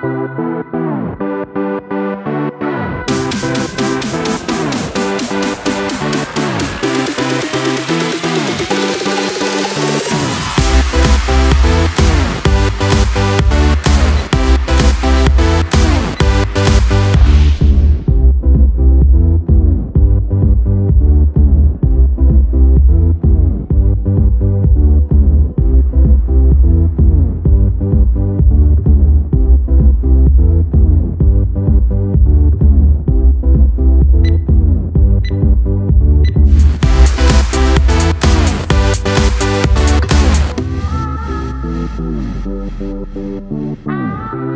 Thank you.